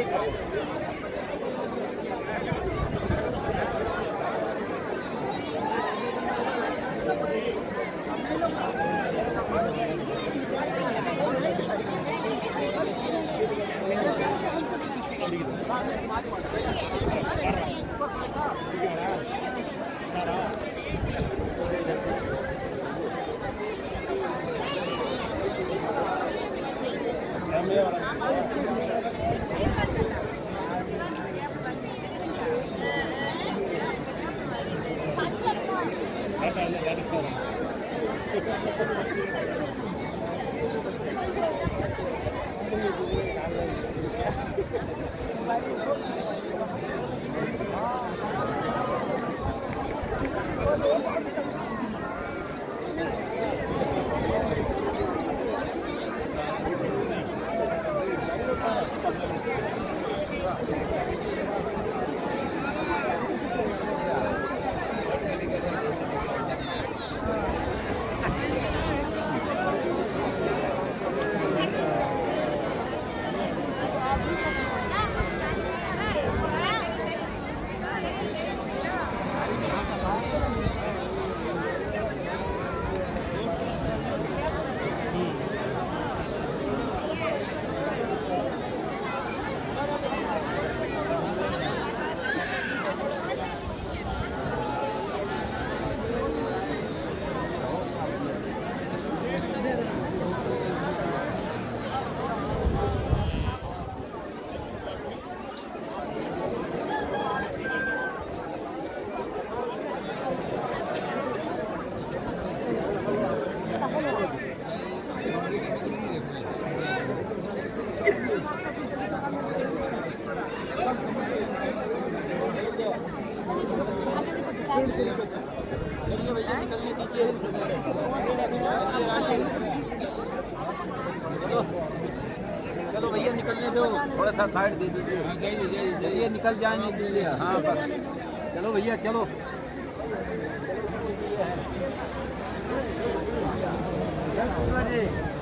Gracias. Thank you. चलो भैया, निकलने दो। थोड़ा सा साइड दे दीजिए। चलिए, निकल जाएँगे हाँ बस। चलो भैया, चलो। जी